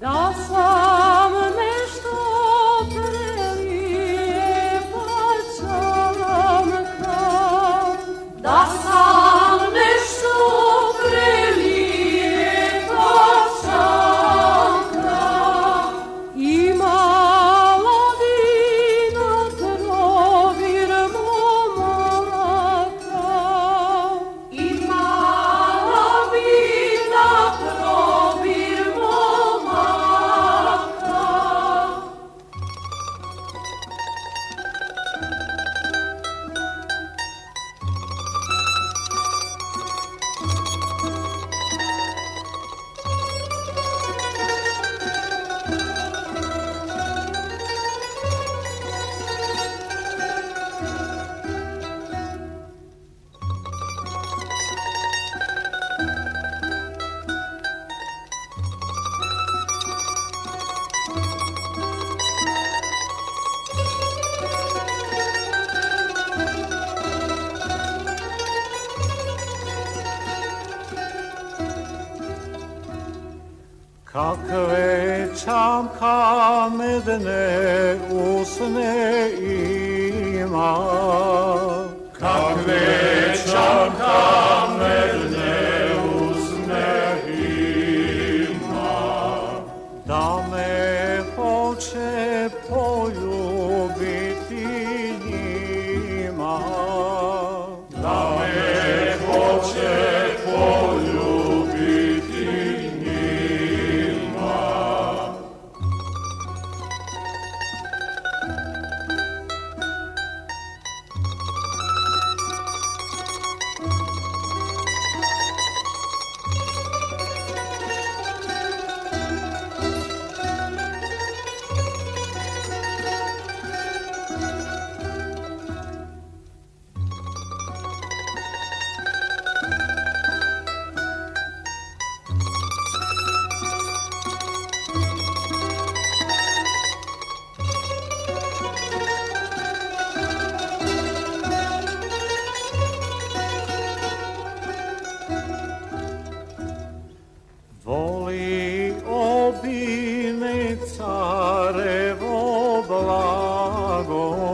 dans son Kakve çam kamedne usne ima Kakve algo